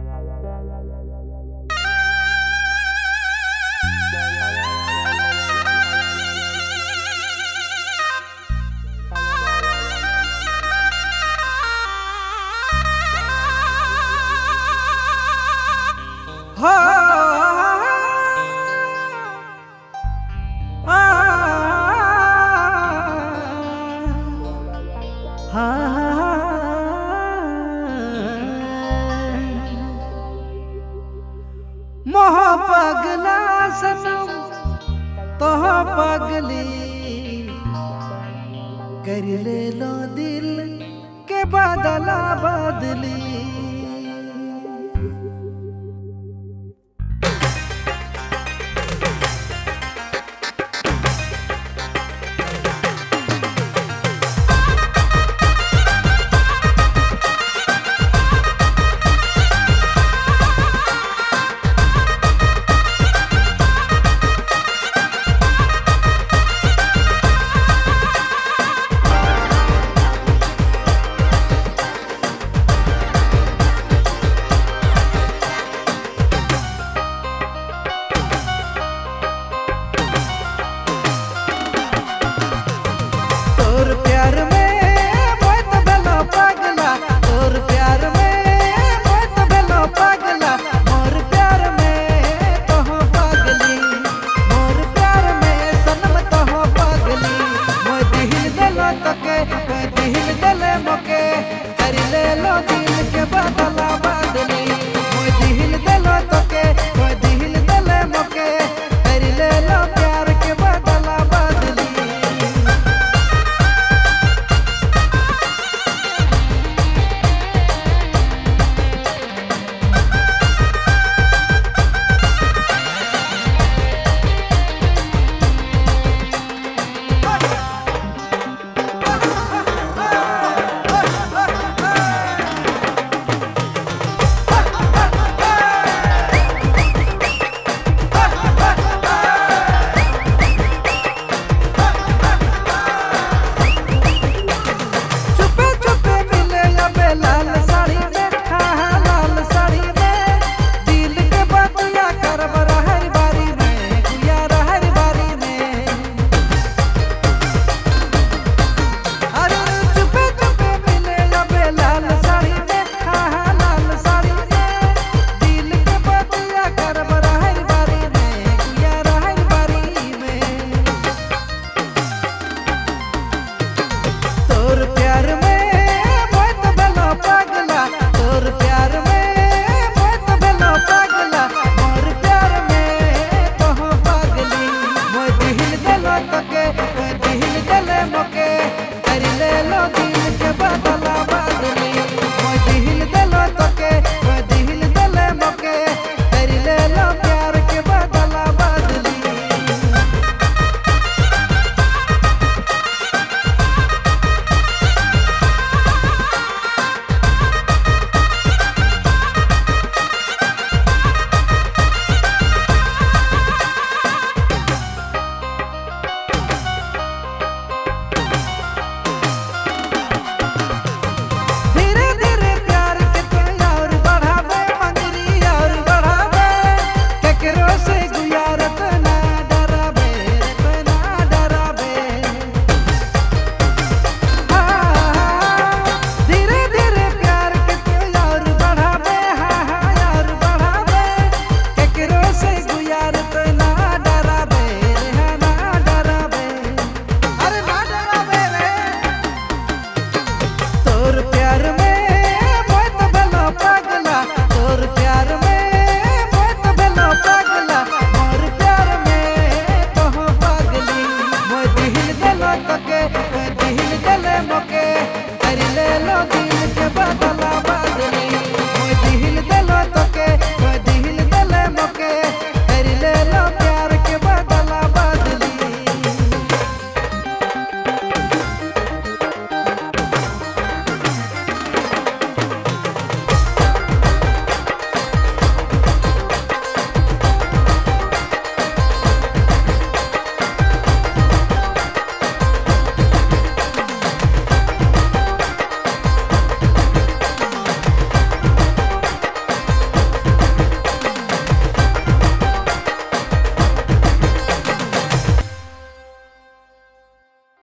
Bye. पगला सनम तोह पगली। कर ले लो दिल के बदला बदली।